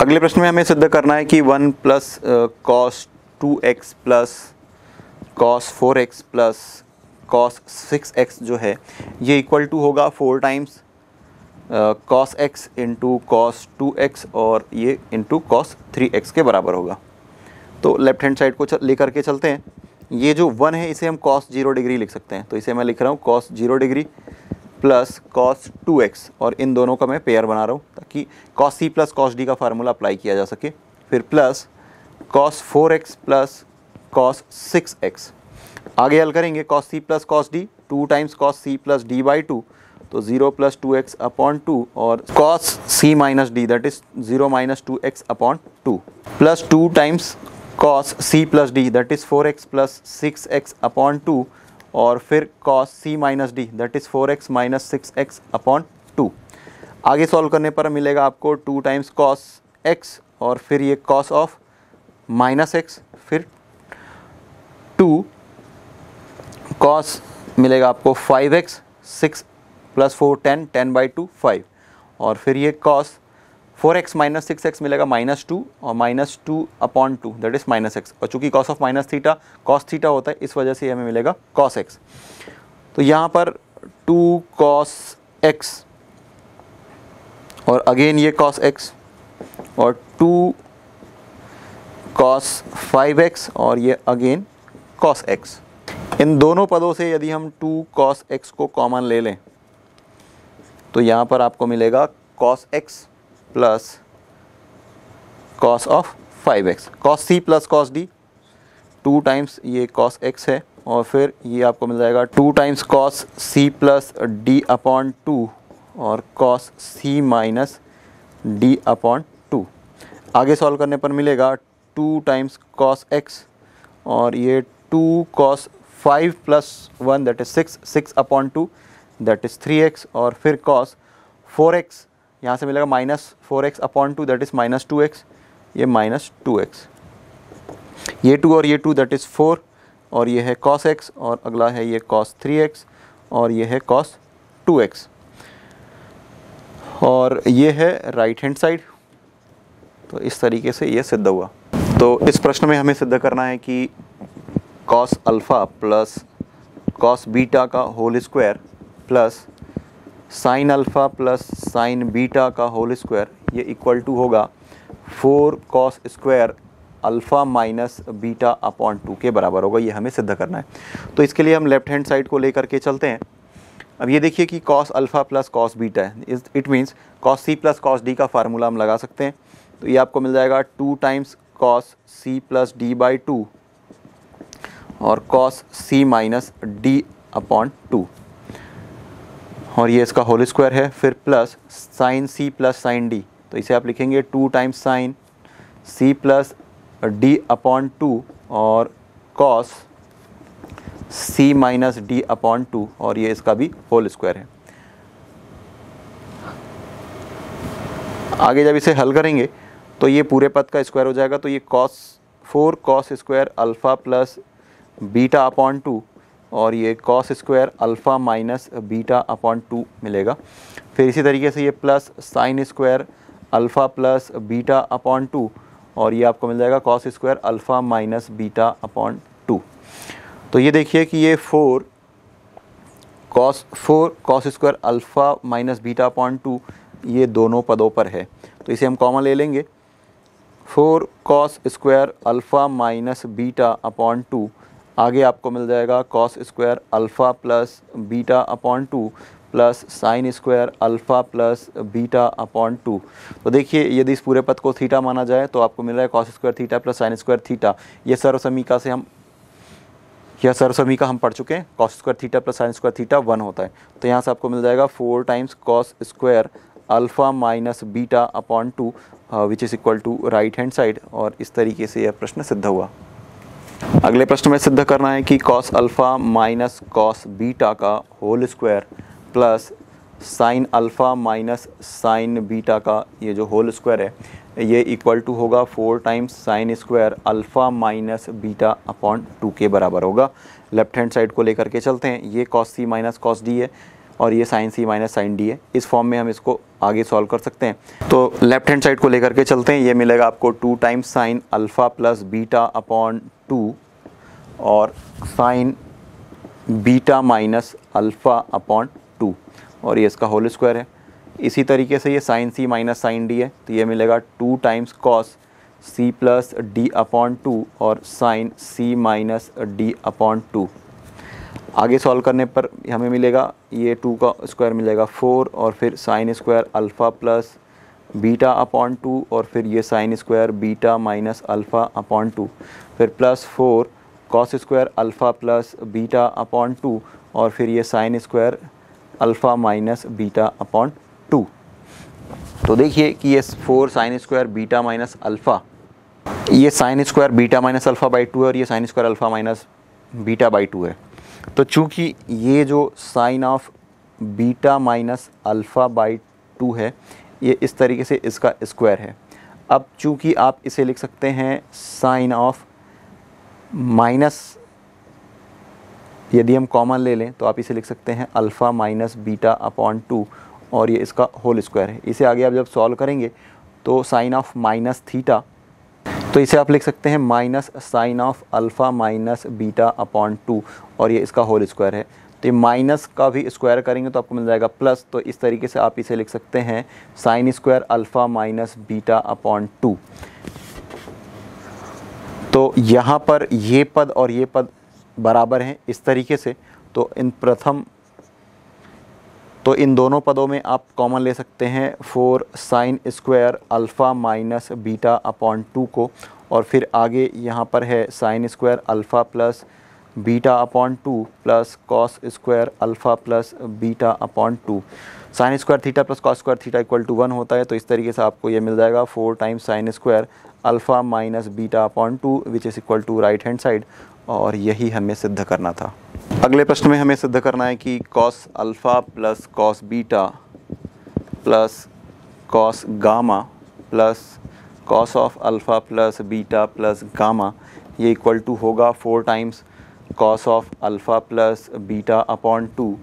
अगले प्रश्न में हमें सिद्ध करना है कि one plus cos two x plus cos four x plus cos six x जो है, ये इक्वल टू होगा four times cos x into cos two x और ये इंटू कॉस थ्री एक्स के बराबर होगा। तो लेफ़्ट हैंड साइड को लेकर के चलते हैं। ये जो वन है, इसे हम कॉस ज़ीरो डिग्री लिख सकते हैं। तो इसे मैं लिख रहा हूँ cos zero degree plus cos two x और इन दोनों का मैं पेयर बना रहा हूँ ताकि cos C plus cos D का फार्मूला अप्लाई किया जा सके। फिर plus cos four x plus cos six x आगे हल करेंगे cos C plus cos D two times cos C plus D by two तो zero plus two x upon two और cos C minus D that is zero minus two x upon two plus two times cos C plus D that is four x plus six x upon two और फिर cos C minus D that is four x minus six x upon two आगे solve करने पर मिलेगा आपको two times cos x और फिर ये कॉस ऑफ़ माइनस एक्स फिर टू कॉस मिलेगा आपको five x six plus four ten ten by two five और फिर ये cos four x minus six x मिलेगा माइनस टू और minus two upon two that is minus x और चूँकि cos of minus theta cos theta होता है, इस वजह से हमें मिलेगा कॉस एक्स तो यहाँ पर टू कॉस एक्स और अगेन ये कॉस एक्स और टू कॉस फाइव एक्स और ये अगेन कॉस एक्स इन दोनों पदों से यदि हम टू कॉस एक्स को कॉमन ले लें तो यहाँ पर आपको मिलेगा cos x plus cos of five x cos C plus cos D two times ये कॉस एक्स है, और फिर ये आपको मिल जाएगा two times cos C plus D upon two और cos C minus D upon two आगे सॉल्व करने पर मिलेगा टू टाइम्स कॉस एक्स और ये two cos five plus one that is six six upon two that is three x और फिर cos four x यहाँ से मिलेगा minus four x upon two that is minus two x ये minus two x ये two और ये to that is four और ये है कॉस एक्स और अगला है ये कॉस थ्री एक्स और ये है कॉस टू एक्स और ये है राइट हैंड साइड तो इस तरीके से ये सिद्ध हुआ। तो इस प्रश्न में हमें सिद्ध करना है कि cos alpha plus cos beta का whole square plus sine alpha plus sine beta का होल स्क्वायर ये इक्वल टू होगा four cos square alpha minus beta upon two के बराबर होगा, ये हमें सिद्ध करना है। तो इसके लिए हम लेफ़्ट हैंड साइड को लेकर के चलते हैं। अब ये देखिए कि cos alpha plus cos beta है। It means cos C plus cos D का फार्मूला हम लगा सकते हैं। तो ये आपको मिल जाएगा two times cos C plus D by two और cos C minus D upon two और ये इसका होल स्क्वायर है, फिर plus sine C plus sine D तो इसे आप लिखेंगे two times sine C plus D upon two और cos C minus D upon two और ये इसका भी होल स्क्वायर है। आगे जब इसे हल करेंगे तो ये पूरे पद का स्क्वायर हो जाएगा तो ये cos four cos square alpha plus beta upon two और ये cos square alpha minus beta upon two मिलेगा। फिर इसी तरीके से ये plus sine square alpha plus beta upon two और ये आपको मिल जाएगा cos square alpha minus beta upon two तो ये देखिए कि ये four cos four cos square alpha minus beta upon two ये दोनों पदों पर है। तो इसे हम कॉमन ले लेंगे। Four cos square alpha minus beta upon two आगे आपको मिल जाएगा cos square alpha plus beta upon two plus sine square alpha plus beta upon two तो देखिए, यदि इस पूरे पद को थीटा माना जाए तो आपको मिल रहा है cos square theta plus sine square theta ये सर्वसमीका से हम, यह सर्वसमीका हम पढ़ चुके हैं। Cos square theta plus sine square theta one होता है। तो यहाँ से आपको मिल जाएगा four times cos square alpha minus beta upon two which is equal to right hand side और इस तरीके से यह प्रश्न सिद्ध हुआ। अगले प्रश्न में सिद्ध करना है कि cos alpha minus cos beta का whole square plus sine alpha minus sine beta का ये जो होल स्क्वायर है, ये इक्वल टू होगा four times sine square alpha minus beta upon two के बराबर होगा। लेफ़्ट हैंड साइड को लेकर के चलते हैं। ये cos C minus cos D है। और ये sine C minus sine D है। इस फॉर्म में हम इसको आगे सॉल्व कर सकते हैं। तो लेफ़्ट हैंड साइड को लेकर के चलते हैं। ये मिलेगा आपको two times sine alpha plus beta upon two और sine beta minus alpha upon two और ये इसका होल स्क्वायर है। इसी तरीके से ये sine C minus sine D है। तो ये मिलेगा two times cos C plus D upon two और sine C minus D upon two आगे सॉल्व करने पर हमें मिलेगा ये टू का स्क्वायर मिलेगा फोर और फिर sine square alpha plus beta upon two और फिर ये sine square beta minus alpha upon two फिर plus four cos square alpha plus beta upon two और फिर ये sine square alpha minus beta upon two तो देखिए कि ये four sine square beta minus alpha ये sine square beta minus alpha by two है और ये sine square alpha minus beta by two है। तो चूँकि ये जो sine of beta minus alpha by two है, ये इस तरीके से इसका स्क्वायर है। अब चूँकि आप इसे लिख सकते हैं साइन ऑफ़ माइनस, यदि हम कॉमन ले लें तो आप इसे लिख सकते हैं alpha minus beta upon two, और ये इसका होल स्क्वायर है। इसे आगे आप जब सॉल्व करेंगे तो साइन ऑफ़ माइनस थीटा तो इसे आप लिख सकते हैं minus sine of alpha minus beta upon two, और ये इसका होल स्क्वायर है। तो ये माइनस का भी स्क्वायर करेंगे तो आपको मिल जाएगा प्लस तो इस तरीके से आप इसे लिख सकते हैं sine square alpha minus beta upon two. तो यहाँ पर ये पद और ये पद बराबर हैं इस तरीके से। तो इन प्रथम तो इन दोनों पदों में आप कॉमन ले सकते हैं four sine square alpha minus beta upon two को, और फिर आगे यहाँ पर है sine square alpha plus beta upon two plus cos square alpha plus beta upon two sine square theta plus cos square theta equal to one होता है तो इस तरीके से आपको ये मिल जाएगा four times sine square alpha minus beta upon two which is equal to right hand side और यही हमें सिद्ध करना था। अगले प्रश्न में हमें सिद्ध करना है कि cos alpha plus cos beta plus cos gamma plus cos of alpha plus beta plus gamma ये इक्वल टू होगा four times cos of alpha plus beta upon two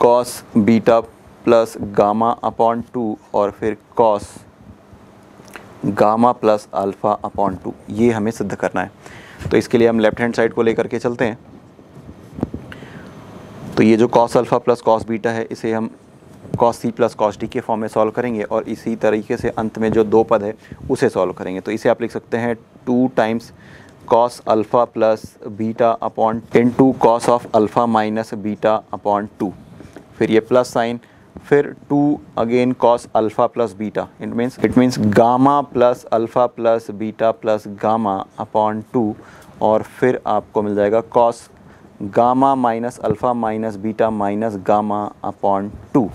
cos beta plus gamma upon two और फिर cos gamma plus alpha upon two ये हमें सिद्ध करना है। तो इसके लिए हम लेफ़्ट हैंड साइड को लेकर के चलते हैं। तो ये जो cos alpha plus cos beta है, इसे हम cos C plus cos D के फॉर्म में सॉल्व करेंगे और इसी तरीके से अंत में जो दो पद है, उसे सॉल्व करेंगे। तो इसे आप लिख सकते हैं two times cos alpha plus beta upon ten two cos of alpha minus beta upon two फिर ये प्लस साइन फिर two again cos alpha plus beta it means it means gamma plus alpha plus beta plus gamma upon two और फिर आपको मिल जाएगा cos gamma minus alpha minus beta minus gamma upon two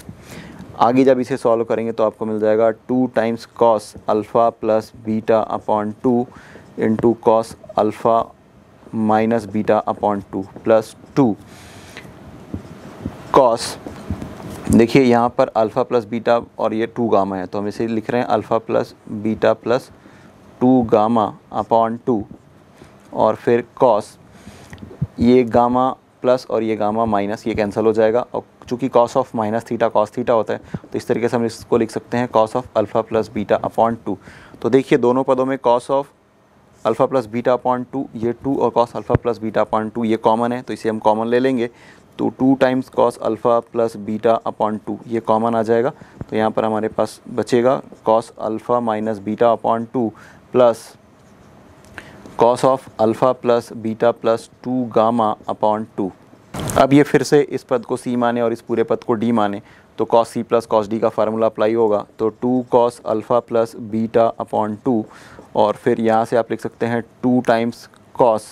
आगे जब इसे solve करेंगे तो आपको मिल जाएगा two times cos alpha plus beta upon two into cos alpha minus beta upon two plus two cos देखिए, यहाँ पर अल्फ़ा प्लस बीटा और ये टू गामा है तो हम इसे लिख रहे हैं alpha plus beta plus two gamma upon two और फिर कॉस, ये गामा प्लस और ये गामा माइनस, ये कैंसिल हो जाएगा और चूँकि cos of minus theta, cos theta होता है तो इस तरीके से हम इसको लिख सकते हैं cos of alpha plus beta upon two. तो देखिए, दोनों पदों में cos of alpha plus beta upon two, ये टू और cos alpha plus beta upon two, ये कॉमन है तो इसे हम कॉमन ले लेंगे। तो two times cos alpha plus beta upon two ये कॉमन आ जाएगा। तो यहाँ पर हमारे पास बचेगा cos alpha minus beta upon two plus cos of alpha plus beta plus two gamma upon two अब ये फिर से इस पद को सी माने और इस पूरे पद को डी माने। तो cos C plus cos D का फार्मूला अप्लाई होगा। तो two cos alpha plus beta upon two और फिर यहाँ से आप लिख सकते हैं two times cos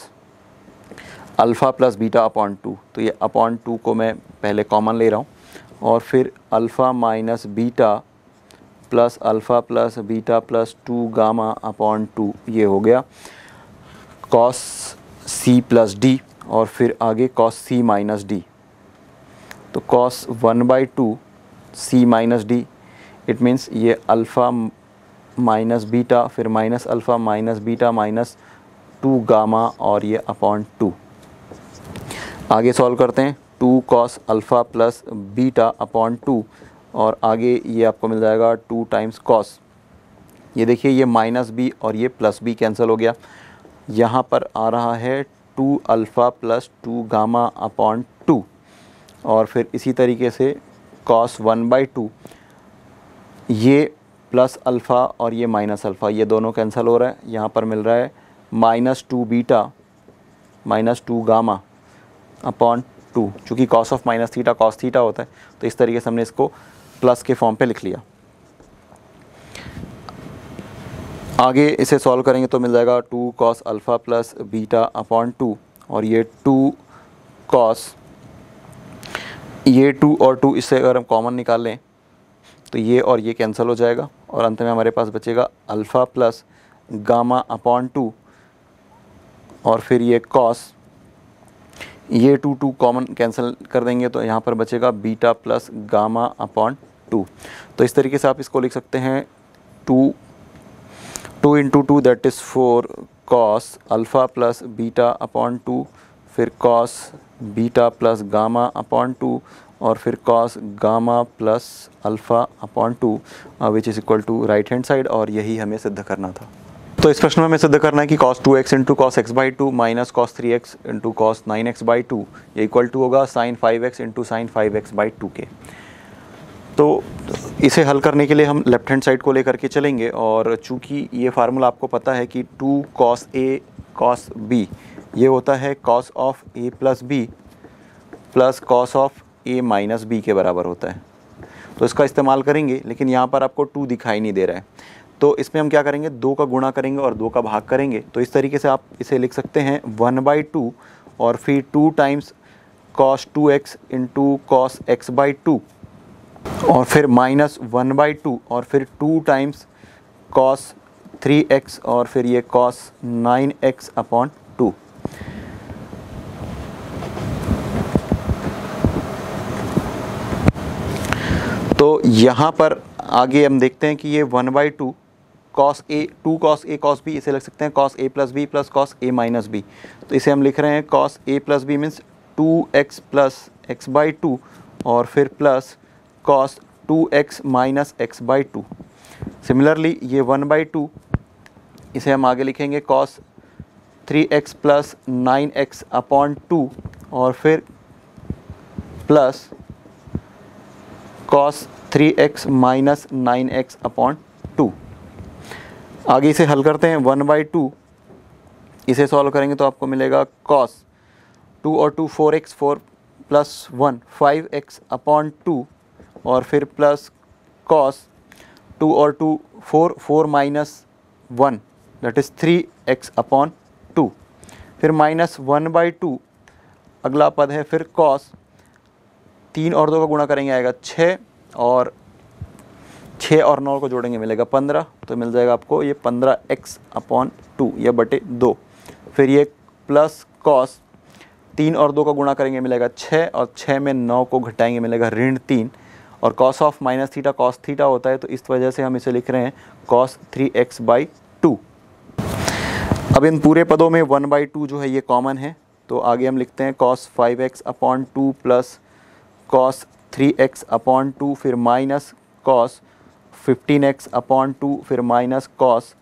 alpha plus beta upon two. तो ये अपॉन टू को मैं पहले कॉमन ले रहा हूँ और फिर alpha minus beta plus alpha plus beta plus two gamma upon two, ये हो गया। कॉस सी प्लस डी और फिर आगे कॉस सी माइनस डी। तो cos one by two C minus D, it means ये अल्फ़ा माइनस बीटा, फिर minus alpha minus beta minus two gamma और ये अपॉन टू। आगे सॉल्व करते हैं। Two cos alpha plus beta upon two और आगे ये आपको मिल जाएगा टू टाइम्स कॉस ये देखिए, ये माइनस बी और ये प्लस बी कैंसिल हो गया। यहाँ पर आ रहा है two alpha plus two gamma upon two और फिर इसी तरीके से कॉस वन बाई टू ये प्लस अल्फ़ा और ये माइनस अल्फ़ा ये दोनों कैंसिल हो रहा है। यहाँ पर मिल रहा है minus two beta minus two gamma upon two, चूँकि cos of minus theta cos theta होता है तो इस तरीके से हमने इसको प्लस के फॉर्म पे लिख लिया। आगे इसे सॉल्व करेंगे तो मिल जाएगा two cos alpha plus beta upon two और ये टू कॉस ये टू और टू इससे अगर हम कॉमन निकाल लें तो ये और ये कैंसिल हो जाएगा, और अंत में हमारे पास बचेगा alpha plus gamma upon two और फिर ये कॉस ये टू टू कॉमन कैंसिल कर देंगे तो यहाँ पर बचेगा beta plus gamma upon two. तो इस तरीके से आप इसको लिख सकते हैं two two into two that is four cos alpha plus beta upon two, फिर cos beta plus gamma upon two, और फिर cos gamma plus alpha upon two which is equal to right hand side और यही हमें सिद्ध करना था। तो इस प्रश्न में हमें सिद्ध करना है कि cos 2x x into cos x by two minus cos three x into cos nine x by two ये इक्वल टू होगा sine five x into sine five x by two के। तो इसे हल करने के लिए हम लेफ़्ट हैंड साइड को लेकर के चलेंगे और चूँकि ये फार्मूला आपको पता है कि two cos A cos B ये होता है cos of A plus B plus cos of A minus B के बराबर होता है। तो इसका इस्तेमाल करेंगे, लेकिन यहाँ पर आपको टू दिखाई नहीं दे रहा है। तो इसमें हम क्या करेंगे? दो का गुणा करेंगे और दो का भाग करेंगे। तो इस तरीके से आप इसे लिख सकते हैं। वन बाई टू और फिर two times cos two x into cos x by two. और फिर माइनस वन बाई टू और फिर two times cos three x और फिर ये cos nine x upon two. तो यहाँ पर आगे हम देखते हैं कि ये one by two cos A two cos A cos B इसे लिख सकते हैं cos A plus B plus cos A minus B तो इसे हम लिख रहे हैं cos A plus B means two x plus x by two और फिर plus cos two x minus x by two similarly ये वन बाई टू इसे हम आगे लिखेंगे cos three x plus nine x upon two और फिर plus cos three x minus nine x upon two आगे इसे हल करते हैं, वन बाई टू। इसे सॉल्व करेंगे तो आपको मिलेगा कॉस टू और two four x, four plus one, five x upon two, और फिर प्लस कॉस टू और two four four minus one that is three x upon two फिर माइनस वन बाई टू, अगला पद है फिर कॉस तीन और दो का गुणा करेंगे, आएगा छः और छः और नौ को जोड़ेंगे, मिलेगा पंद्रह तो मिल जाएगा आपको ये पंद्रह एक्स अपॉन टू, या बटे दो। फिर ये प्लस कॉस तीन और दो का गुणा करेंगे, मिलेगा छः और छः में नौ को घटाएँगे, मिलेगा ऋण तीन। और cos of minus theta cos theta होता है तो इस वजह से हम इसे लिख रहे हैं cos three x by two अब इन पूरे पदों में वन बाई टू जो है, ये कॉमन है तो आगे हम लिखते हैं cos five x upon two plus cos three x upon two फिर minus cos fifteen x upon two फिर minus cos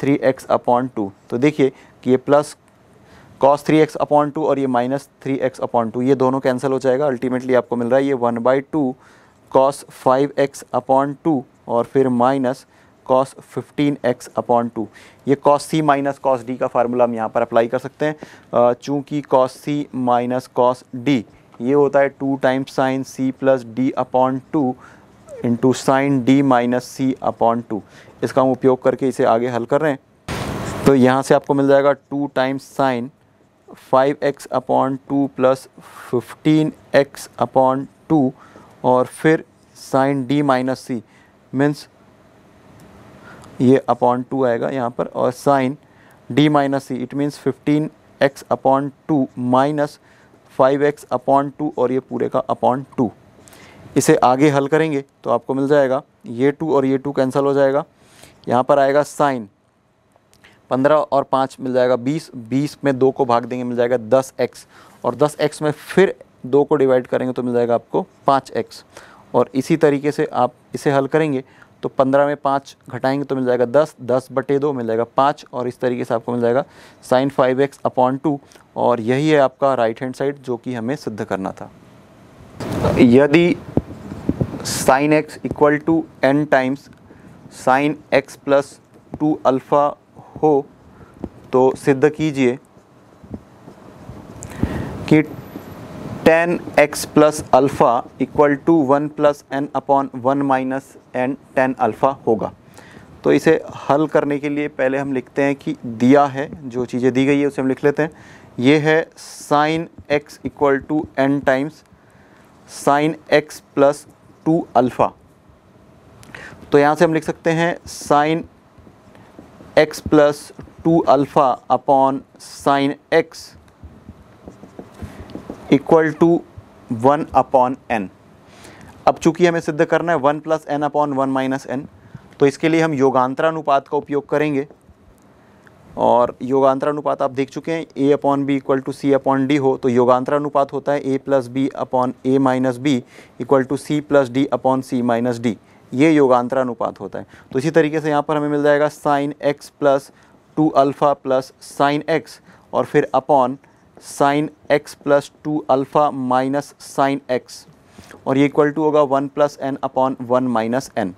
three x upon two तो देखिए कि ये plus cos three x upon two और ये minus three x upon two ये दोनों कैंसिल हो जाएगा। अल्टीमेटली आपको मिल रहा है ये one by two cos five x upon two और फिर minus cos fifteen x upon two ये cos C minus cos D का फार्मूला हम यहाँ पर अप्लाई कर सकते हैं। चूँकि cos C minus cos D ये होता है two times sine C plus D upon two into sine D minus C upon two इसका हम उपयोग करके इसे आगे हल कर रहे हैं। तो यहाँ से आपको मिल जाएगा two times sine five x upon two plus fifteen x upon two और फिर sine D minus C means ये अपॉन टू आएगा यहाँ पर और sine D minus C it means fifteen x upon two minus five x upon two और ये पूरे का अपॉन टू इसे आगे हल करेंगे तो आपको मिल जाएगा ये टू और ये टू कैंसिल हो जाएगा। यहाँ पर आएगा साइन। पंद्रह और पाँच मिल जाएगा बीस। बीस में दो को भाग देंगे, मिल जाएगा दस एक्स। और दस एक्स में फिर दो को डिवाइड करेंगे तो मिल जाएगा आपको पाँच एक्स। और इसी तरीके से आप इसे हल करेंगे तो पंद्रह में पाँच घटाएँगे तो मिल जाएगा दस। दस बटे दो मिल जाएगा पाँच। और इस तरीके से आपको मिल जाएगा sine five x upon two. और यही है आपका राइट हैंड साइड जो कि हमें सिद्ध करना था। यदि sine x equal to n times sine x plus two alpha हो तो सिद्ध कीजिए कि tan x plus alpha equal to one plus n upon one minus n tan alpha होगा। तो इसे हल करने के लिए पहले हम लिखते हैं कि दिया है, जो चीज़ें दी गई है उसे हम लिख लेते हैं। ये है sine x equal to n times sine x plus two alpha. तो यहाँ से हम लिख सकते हैं, sine x plus two alpha upon sine x equal to one upon n अब चूँकि हमें सिद्ध करना है, one plus n upon one minus n तो इसके लिए हम योगांतरानुपात का उपयोग करेंगे। और योगांतरानुपात आप देख चुके हैं A upon B equal to C upon D हो तो योगांतरानुपात होता है A plus B upon A minus B equal to C plus D upon C minus D ये योगांतरानुपात होता है। तो इसी तरीके से यहाँ पर हमें मिल जाएगा sine x plus two alpha plus sine x और फिर upon sine x plus two alpha minus sine x और ये इक्वल टू होगा one plus n upon one minus n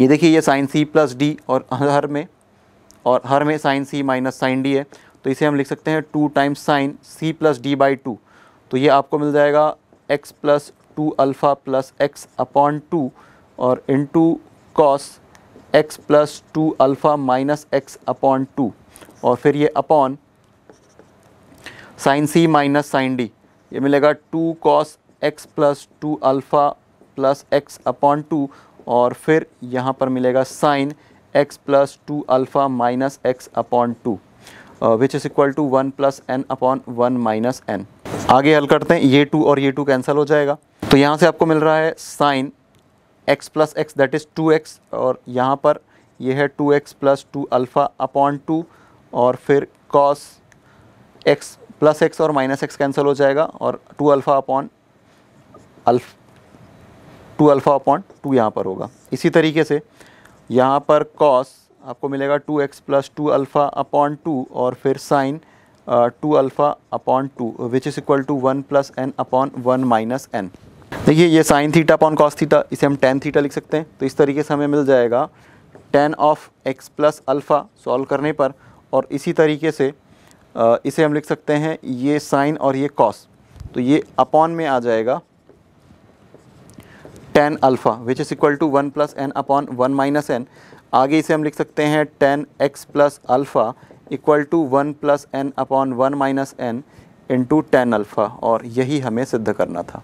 ये देखिए, ये साइन सी प्लस डी और हर में और हर में sine C minus sine D है तो इसे हम लिख सकते हैं two times sine C plus D by two तो ये आपको मिल जाएगा x plus two alpha plus x upon two और into cos x plus two alpha minus x upon two और फिर ये upon sine C minus sine D ये मिलेगा two cos x plus two alpha plus x upon two और फिर यहाँ पर मिलेगा sine x plus two alpha minus x upon two which is equal to one plus n upon one minus n आगे हल करते हैं, ये टू और ये टू कैंसिल हो जाएगा। तो यहाँ से आपको मिल रहा है sine x plus x that is two x और यहाँ पर ये है two x plus two alpha upon two और फिर कॉस एक्स प्लस एक्स और माइनस एक्स कैंसिल हो जाएगा, और two alpha upon alpha two alpha upon two यहाँ पर होगा। इसी तरीके से यहाँ पर कॉस आपको मिलेगा two x plus two alpha upon two और फिर sine two alpha upon two which is equal to one plus n upon one minus n देखिए, ये sine theta upon cos theta इसे हम टेन थीटा लिख सकते हैं। तो इस तरीके से हमें मिल जाएगा tan of x plus alpha solve करने पर और इसी तरीके से इसे हम लिख सकते हैं ये साइन और ये कॉस तो ये अपॉन में आ जाएगा। Tan alpha which is equal to one plus n upon one minus n आगे इसे हम लिख सकते हैं tan x plus alpha equal to one plus n upon one minus n into tan alpha और यही हमें सिद्ध करना था।